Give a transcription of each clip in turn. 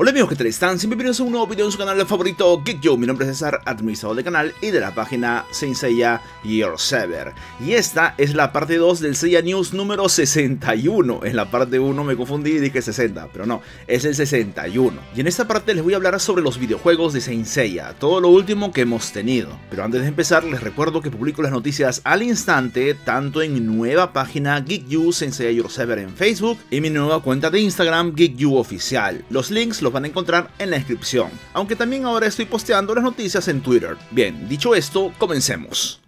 Hola amigos, ¿qué tal están? Bienvenidos a un nuevo video en su canal favorito Geek Mi nombre es César, administrador del canal y de la página Saint Seiya Year Sever. Y esta es la parte 2 del Seiya News número 61. En la parte 1 me confundí y dije 60, pero no, es el 61. Y en esta parte les voy a hablar sobre los videojuegos de Saint Seiya, todo lo último que hemos tenido. Pero antes de empezar, les recuerdo que publico las noticias al instante, tanto en mi nueva página Geek You Saint Seiya Year Sever en Facebook y mi nueva cuenta de Instagram Geek You Oficial. Los links los van a encontrar en la descripción, aunque también ahora estoy posteando las noticias en Twitter. Bien, dicho esto, comencemos.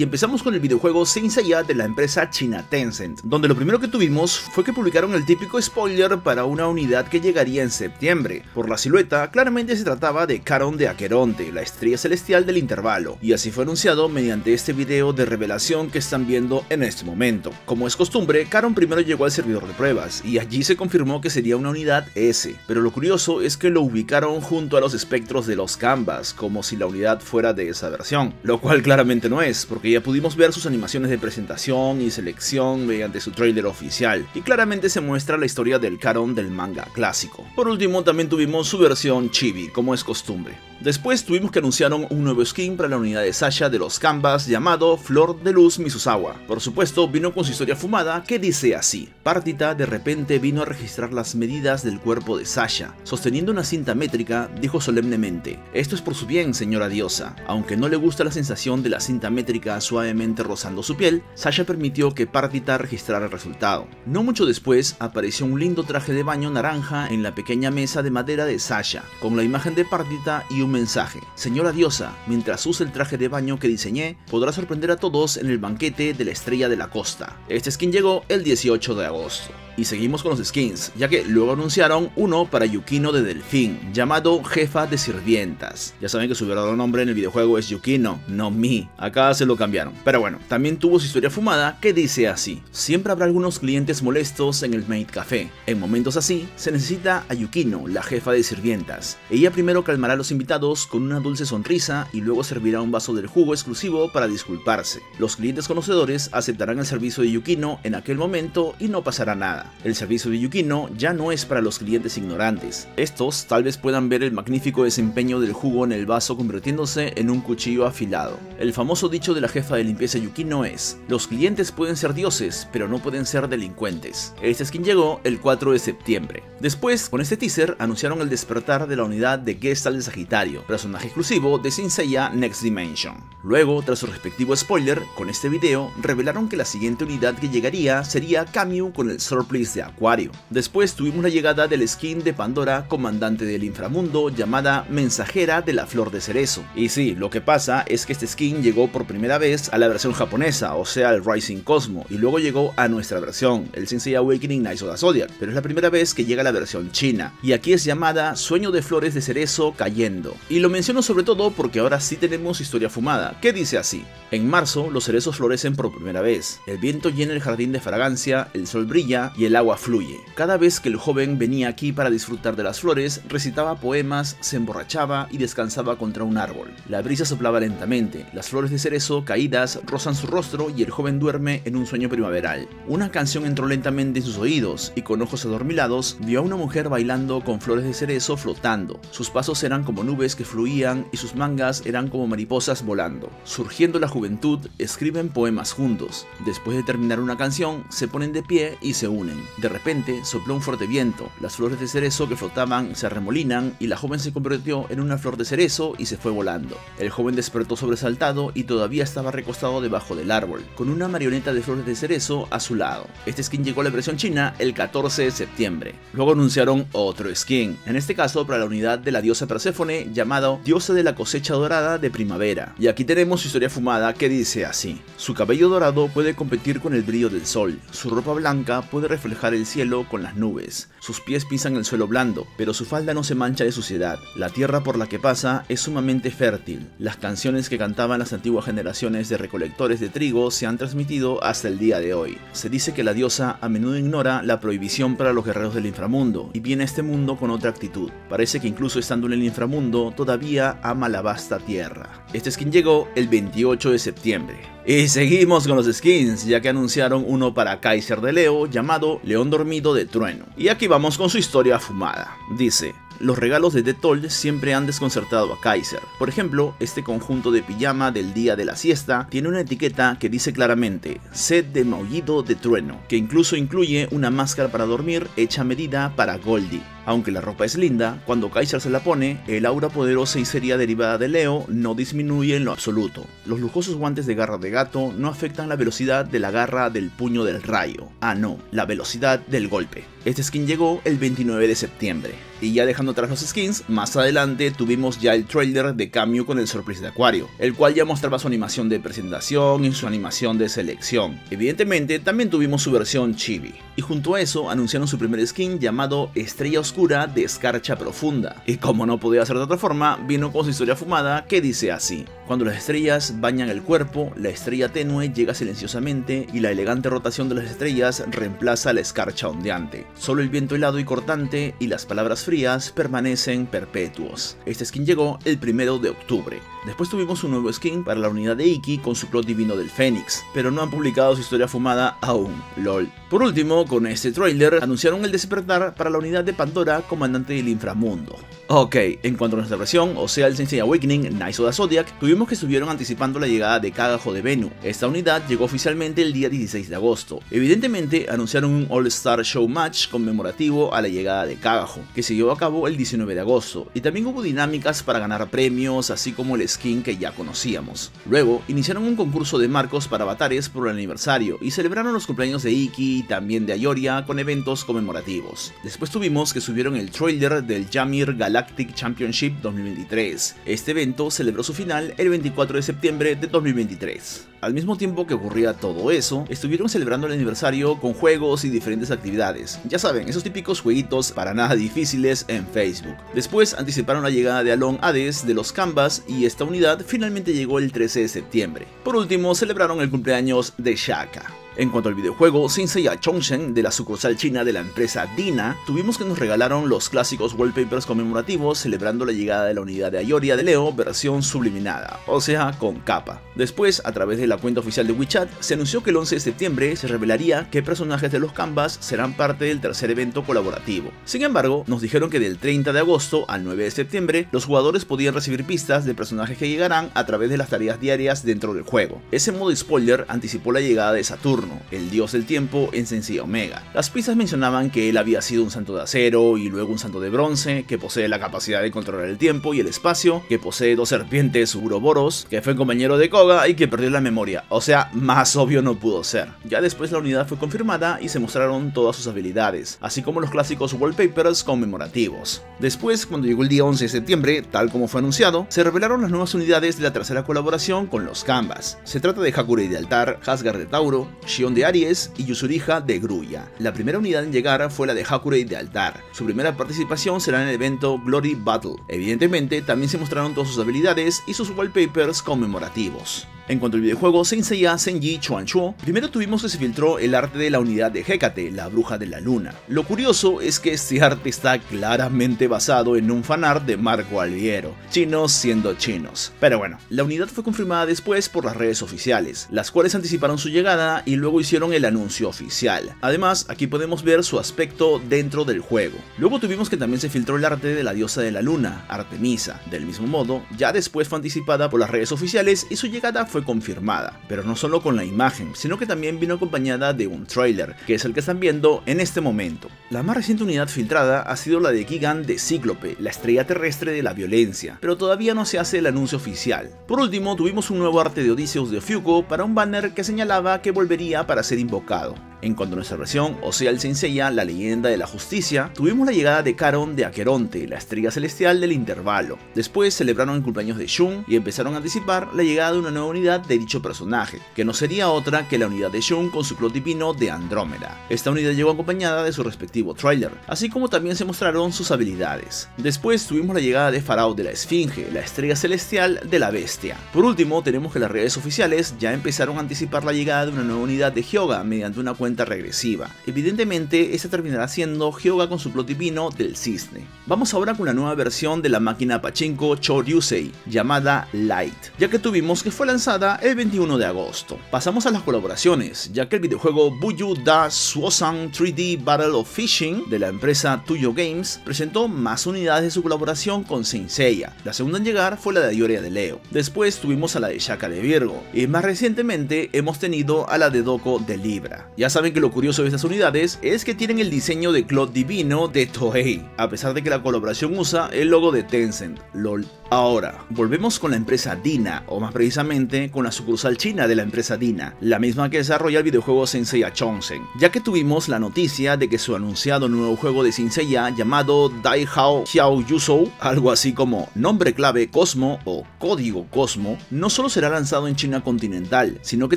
Y empezamos con el videojuego Saint Seiya de la empresa China Tencent, donde lo primero que tuvimos fue que publicaron el típico spoiler para una unidad que llegaría en septiembre. Por la silueta, claramente se trataba de Caron de Aqueronte, la estrella celestial del intervalo, y así fue anunciado mediante este video de revelación que están viendo en este momento. Como es costumbre, Caron primero llegó al servidor de pruebas, y allí se confirmó que sería una unidad S, pero lo curioso es que lo ubicaron junto a los espectros de los Canvas, como si la unidad fuera de esa versión, lo cual claramente no es, porque ya pudimos ver sus animaciones de presentación y selección mediante su trailer oficial, y claramente se muestra la historia del Caron del manga clásico. Por último, también tuvimos su versión chibi, como es costumbre. Después tuvimos que anunciaron un nuevo skin para la unidad de Sasha de los Canvas llamado Flor de Luz Misusawa. Por supuesto, vino con su historia fumada que dice así. Partita de repente vino a registrar las medidas del cuerpo de Sasha. Sosteniendo una cinta métrica, dijo solemnemente, esto es por su bien, señora diosa. Aunque no le gusta la sensación de la cinta métrica suavemente rozando su piel, Sasha permitió que Partita registrara el resultado. No mucho después, apareció un lindo traje de baño naranja en la pequeña mesa de madera de Sasha, con la imagen de Partita y un mensaje. Señora diosa, mientras use el traje de baño que diseñé, podrá sorprender a todos en el banquete de la estrella de la costa. Este skin llegó el 18 de agosto. Y seguimos con los skins, ya que luego anunciaron uno para Yukino de Delfín, llamado Jefa de Sirvientas. Ya saben que su verdadero nombre en el videojuego es Yukino, no Mi. Acá se lo cambiaron. Pero bueno, también tuvo su historia fumada que dice así. Siempre habrá algunos clientes molestos en el Maid Café. En momentos así, se necesita a Yukino, la jefa de sirvientas. Ella primero calmará a los invitados con una dulce sonrisa y luego servirá un vaso del jugo exclusivo para disculparse. Los clientes conocedores aceptarán el servicio de Yukino en aquel momento y no pasará nada. El servicio de Yukino ya no es para los clientes ignorantes. Estos tal vez puedan ver el magnífico desempeño del jugo en el vaso convirtiéndose en un cuchillo afilado. El famoso dicho de la jefa de limpieza Yukino es, los clientes pueden ser dioses, pero no pueden ser delincuentes. Este skin llegó el 4 de septiembre. Después, con este teaser, anunciaron el despertar de la unidad de Gestalt de Sagitario, personaje exclusivo de Saint Seiya Next Dimension. Luego, tras su respectivo spoiler, con este video, revelaron que la siguiente unidad que llegaría sería Camew con el Surplus de Acuario. Después tuvimos la llegada del skin de Pandora, comandante del inframundo, llamada Mensajera de la Flor de Cerezo. Y sí, lo que pasa es que este skin llegó por primera vez a la versión japonesa, o sea, el Rising Cosmo, y luego llegó a nuestra versión, el Sensei Awakening Knights of the Zodiac, pero es la primera vez que llega a la versión china, y aquí es llamada Sueño de Flores de Cerezo Cayendo. Y lo menciono sobre todo porque ahora sí tenemos historia fumada, que dice así. En marzo, los cerezos florecen por primera vez, el viento llena el jardín de fragancia, el sol brilla y el agua fluye. Cada vez que el joven venía aquí para disfrutar de las flores, recitaba poemas, se emborrachaba y descansaba contra un árbol. La brisa soplaba lentamente, las flores de cerezo caídas rozan su rostro y el joven duerme en un sueño primaveral. Una canción entró lentamente en sus oídos y con ojos adormilados vio a una mujer bailando con flores de cerezo flotando. Sus pasos eran como nubes que fluían y sus mangas eran como mariposas volando. Surgiendo la juventud, escriben poemas juntos. Después de terminar una canción, se ponen de pie y se unen. De repente, sopló un fuerte viento, las flores de cerezo que flotaban se arremolinan y la joven se convirtió en una flor de cerezo y se fue volando. El joven despertó sobresaltado y todavía estaba recostado debajo del árbol, con una marioneta de flores de cerezo a su lado. Este skin llegó a la versión china el 14 de septiembre. Luego anunciaron otro skin, en este caso para la unidad de la diosa Perséfone llamado Diosa de la cosecha dorada de primavera. Y aquí tenemos su historia fumada que dice así. Su cabello dorado puede competir con el brillo del sol, su ropa blanca puede reflejar el cielo con las nubes, sus pies pisan el suelo blando, pero su falda no se mancha de suciedad. La tierra por la que pasa es sumamente fértil. Las canciones que cantaban las antiguas generaciones de recolectores de trigo se han transmitido hasta el día de hoy. Se dice que la diosa a menudo ignora la prohibición para los guerreros del inframundo y viene a este mundo con otra actitud. Parece que incluso estando en el inframundo todavía ama la vasta tierra. Este skin llegó el 28 de septiembre. Y seguimos con los skins, ya que anunciaron uno para Kaiser de Leo llamado León Dormido de Trueno. Y aquí vamos con su historia fumada. Dice, los regalos de Detol siempre han desconcertado a Kaiser. Por ejemplo, este conjunto de pijama del día de la siesta tiene una etiqueta que dice claramente set de maullido de trueno, que incluso incluye una máscara para dormir hecha a medida para Goldie. Aunque la ropa es linda, cuando Kaiser se la pone, el aura poderosa y seria derivada de Leo no disminuye en lo absoluto. Los lujosos guantes de garra de gato no afectan la velocidad de la garra del puño del rayo. Ah no, la velocidad del golpe. Este skin llegó el 29 de septiembre. Y ya dejando atrás los skins, más adelante tuvimos ya el trailer de cambio con el Surprise de Acuario, el cual ya mostraba su animación de presentación y su animación de selección. Evidentemente, también tuvimos su versión chibi. Y junto a eso, anunciaron su primer skin llamado Estrella Oscura de Escarcha Profunda. Y como no podía ser de otra forma, vino con su historia fumada que dice así. Cuando las estrellas bañan el cuerpo, la estrella tenue llega silenciosamente y la elegante rotación de las estrellas reemplaza la escarcha ondeante. Solo el viento helado y cortante y las palabras frías permanecen perpetuos. Este skin llegó el primero de octubre. Después tuvimos un nuevo skin para la unidad de Iki con su plot divino del Fénix, pero no han publicado su historia fumada aún, lol. Por último, con este trailer anunciaron el despertar para la unidad de Pandora, comandante del inframundo. Ok, en cuanto a nuestra versión, o sea el Sensei Awakening Nice of Zodiac, tuvimos que estuvieron anticipando la llegada de Kagajo de Venu. Esta unidad llegó oficialmente el día 16 de agosto. Evidentemente anunciaron un All Star Show Match conmemorativo a la llegada de Kagajo, que se llevó a cabo el 19 de agosto, y también hubo dinámicas para ganar premios, así como el skin que ya conocíamos. Luego, iniciaron un concurso de marcos para avatares por el aniversario, y celebraron los cumpleaños de Iki y también de Ayoria con eventos conmemorativos. Después tuvimos que subieron el trailer del Jamir Galactic Championship 2023. Este evento celebró su final el 24 de septiembre de 2023. Al mismo tiempo que ocurría todo eso, estuvieron celebrando el aniversario con juegos y diferentes actividades. Ya saben, esos típicos jueguitos para nada difíciles en Facebook. Después anticiparon la llegada de Alon Hades de los Canvas y esta unidad finalmente llegó el 13 de septiembre. Por último, celebraron el cumpleaños de Shaka. En cuanto al videojuego, Seiya Chongshen de la sucursal china de la empresa Dina, tuvimos que nos regalaron los clásicos wallpapers conmemorativos celebrando la llegada de la unidad de Ayoria de Leo versión subliminada, o sea, con capa. Después, a través de la cuenta oficial de WeChat, se anunció que el 11 de septiembre se revelaría qué personajes de los Canvas serán parte del tercer evento colaborativo. Sin embargo, nos dijeron que del 30 de agosto al 9 de septiembre, los jugadores podían recibir pistas de personajes que llegarán a través de las tareas diarias dentro del juego. Ese modo spoiler anticipó la llegada de Saturno, el dios del tiempo en Sensei Omega. Las pistas mencionaban que él había sido un santo de acero y luego un santo de bronce, que posee la capacidad de controlar el tiempo y el espacio, que posee dos serpientes Uroboros, que fue compañero de Koga y que perdió la memoria. O sea, más obvio no pudo ser. Ya después la unidad fue confirmada y se mostraron todas sus habilidades, así como los clásicos wallpapers conmemorativos. Después, cuando llegó el día 11 de septiembre, tal como fue anunciado, se revelaron las nuevas unidades de la tercera colaboración con los Canvas. Se trata de Hakurei de Altar, Hasgar de Tauro, de Aries y Yusuriha de Gruya. La primera unidad en llegar fue la de Hakurei de Altar. Su primera participación será en el evento Glory Battle. Evidentemente, también se mostraron todas sus habilidades y sus wallpapers conmemorativos. En cuanto al videojuego Saint Seiya Senji Chuanchuo, primero tuvimos que se filtró el arte de la unidad de Hecate, la bruja de la luna. Lo curioso es que este arte está claramente basado en un fanart de Marco Alviero, chinos siendo chinos. Pero bueno, la unidad fue confirmada después por las redes oficiales, las cuales anticiparon su llegada y luego hicieron el anuncio oficial. Además, aquí podemos ver su aspecto dentro del juego. Luego tuvimos que también se filtró el arte de la diosa de la luna, Artemisa. Del mismo modo, ya después fue anticipada por las redes oficiales y su llegada fue confirmada, pero no solo con la imagen, sino que también vino acompañada de un trailer, que es el que están viendo en este momento. La más reciente unidad filtrada ha sido la de Gigan de Cíclope, la estrella terrestre de la violencia, pero todavía no se hace el anuncio oficial. Por último, tuvimos un nuevo arte de Odysseus de Ofiuco para un banner que señalaba que volvería para ser invocado. En cuanto a nuestra versión, o sea el Seiya, la leyenda de la justicia, tuvimos la llegada de Caron de Aqueronte, la estrella celestial del intervalo. Después celebraron el cumpleaños de Shun y empezaron a anticipar la llegada de una nueva unidad de dicho personaje, que no sería otra que la unidad de Shun con su clon divino de Andrómeda. Esta unidad llegó acompañada de su respectivo trailer, así como también se mostraron sus habilidades. Después tuvimos la llegada de Farao de la Esfinge, la estrella celestial de la bestia. Por último, tenemos que las redes oficiales ya empezaron a anticipar la llegada de una nueva unidad de Hyoga mediante una cuenta regresiva. Evidentemente, esta terminará siendo Hyoga con su plot divino del cisne. Vamos ahora con la nueva versión de la máquina Pachinko Choryusei, llamada Light, ya que tuvimos que fue lanzada el 21 de agosto. Pasamos a las colaboraciones, ya que el videojuego Buyu Da Suosan 3D Battle of Fishing de la empresa Tuyo Games presentó más unidades de su colaboración con Saint Seiya. La segunda en llegar fue la de Ioria de Leo. Después tuvimos a la de Shaka de Virgo. Y más recientemente hemos tenido a la de Doko de Libra. Ya saben que lo curioso de estas unidades es que tienen el diseño de Claude Divino de Toei, a pesar de que la colaboración usa el logo de Tencent, LOL. Ahora, volvemos con la empresa Dina, o más precisamente con la sucursal china de la empresa Dina, la misma que desarrolla el videojuego Senseiya Chongsen, ya que tuvimos la noticia de que su anunciado nuevo juego de Senseiya llamado Dai Hao Xiao Yuzhou, algo así como nombre clave Cosmo o código Cosmo, no solo será lanzado en China continental, sino que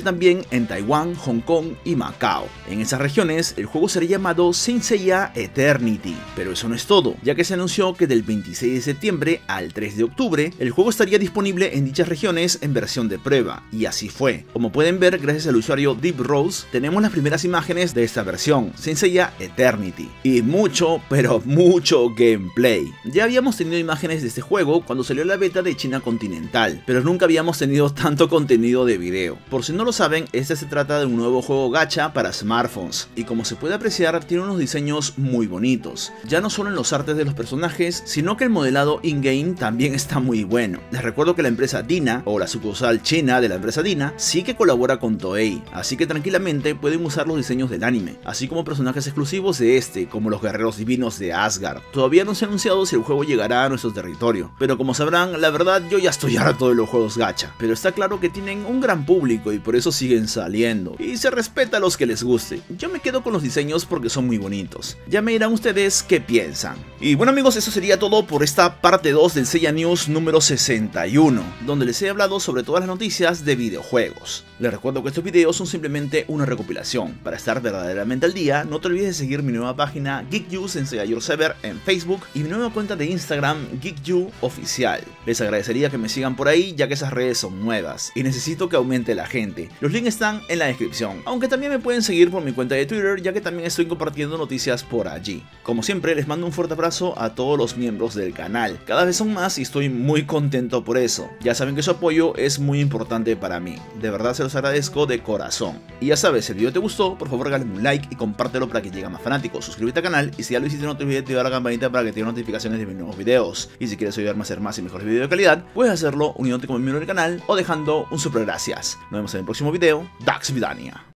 también en Taiwán, Hong Kong y Macao. En esas regiones, el juego será llamado Senseiya Eternity, pero eso no es todo, ya que se anunció que del 26 de septiembre al 3 de octubre el juego estaría disponible en dichas regiones en versión de prueba, y así fue. Como pueden ver, gracias al usuario Deep Rose, tenemos las primeras imágenes de esta versión, Senseiya Eternity, y mucho, pero mucho gameplay. Ya habíamos tenido imágenes de este juego cuando salió la beta de China continental, pero nunca habíamos tenido tanto contenido de video. Por si no lo saben, este se trata de un nuevo juego gacha para smartphones, y como se puede apreciar, tiene unos diseños muy bonitos, ya no solo en los artes de los personajes, sino que el modelado in-game también está muy bueno. Les recuerdo que la empresa Dina, o la sucursal china de la empresa Dina, sí que colabora con Toei, así que tranquilamente pueden usar los diseños del anime, así como personajes exclusivos de este, como los guerreros divinos de Asgard. Todavía no se ha anunciado si el juego llegará a nuestro territorio, pero como sabrán, la verdad yo ya estoy harto de los juegos gacha, pero está claro que tienen un gran público y por eso siguen saliendo, y se respeta a los que les Yo me quedo con los diseños porque son muy bonitos. Ya me dirán ustedes qué piensan. Y bueno amigos, eso sería todo por esta parte 2 del Seiya News número 61, donde les he hablado sobre todas las noticias de videojuegos. Les recuerdo que estos videos son simplemente una recopilación. Para estar verdaderamente al día, no te olvides de seguir mi nueva página GeekYou en Your Server en Facebook y mi nueva cuenta de Instagram GeekYou Oficial. Les agradecería que me sigan por ahí ya que esas redes son nuevas y necesito que aumente la gente. Los links están en la descripción, aunque también me pueden seguir por mi cuenta de Twitter ya que también estoy compartiendo noticias por allí. Como siempre, les mando un fuerte abrazo a todos los miembros del canal. Cada vez son más y estoy muy contento por eso. Ya saben que su apoyo es muy importante para mí. De verdad se los agradezco de corazón. Y ya sabes, si el video te gustó, por favor regálame un like y compártelo para que llegue a más fanáticos. Suscríbete al canal y si ya lo hiciste no te olvides de activar la campanita para que te notificaciones de mis nuevos videos. Y si quieres ayudarme a hacer más y mejores videos de calidad, puedes hacerlo uniéndote como miembro del canal o dejando un super gracias. Nos vemos en el próximo video. Dax Vidania.